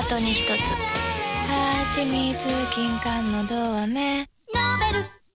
ートに一つ。蜂蜜金柑のドアメノベル